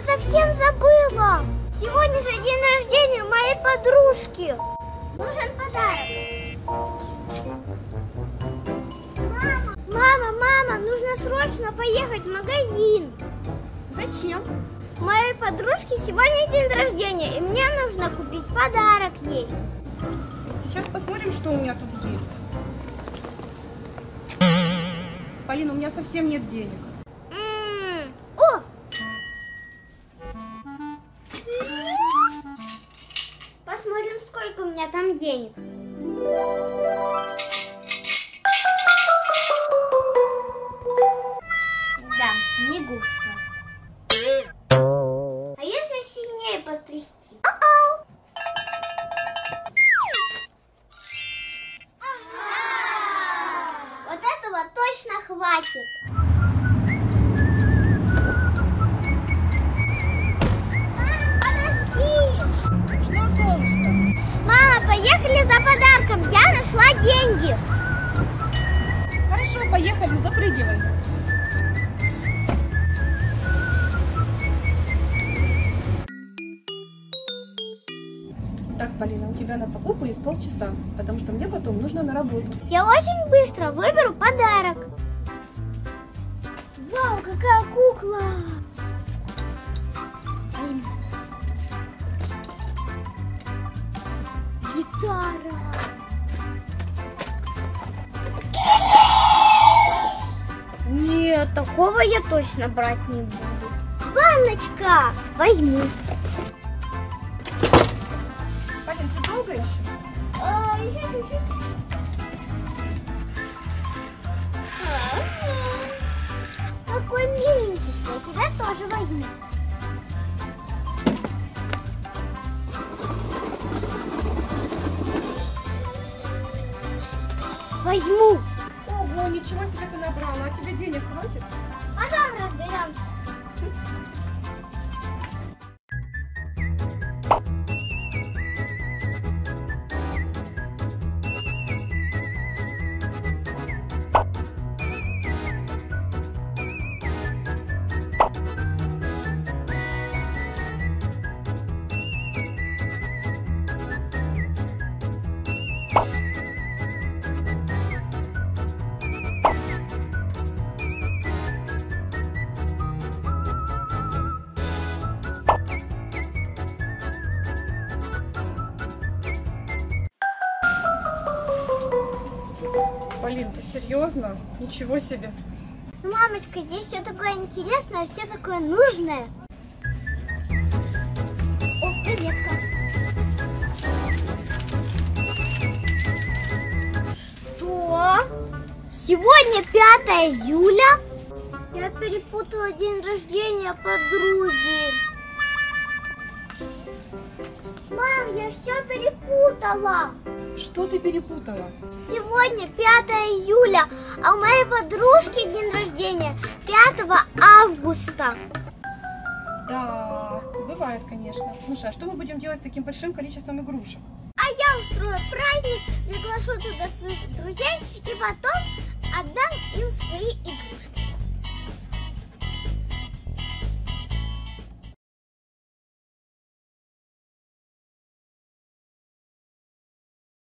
Я совсем забыла. Сегодня же день рождения моей подружки. Нужен подарок. Мама, мама, мама, нужно срочно поехать в магазин. Зачем? Моей подружки сегодня день рождения, и мне нужно купить подарок ей. Сейчас посмотрим, что у меня тут есть. Полина, у меня совсем нет денег. Меня там денег. Да, не густо. А если сильнее потрясти? Вот этого точно хватит. Поехали, запрыгивай. Так, Полина, у тебя на покупку есть полчаса, потому что мне потом нужно на работу. Я очень быстро выберу подарок. Вау, какая кукла! Гитара. Такого я точно брать не буду. Ванночка, возьму. Полин, ты долго еще? А, еще чуть-чуть. Какой миленький, я тебя тоже возьму. Возьму. Ого, ничего себе ты набрала, а тебе денег хватит? Потом разберемся. Полин, ты серьезно? Ничего себе. Ну, мамочка, здесь все такое интересное, все такое нужное. О, газетка. Что? Сегодня 5 июля? Я перепутала день рождения подруги. Мам, я все перепутала. Что ты перепутала? Сегодня 5 июля, а у моей подружки день рождения 5 августа. Да, бывает, конечно. Слушай, а что мы будем делать с таким большим количеством игрушек? А я устрою праздник, приглашу туда своих друзей и потом отдам им свои игрушки.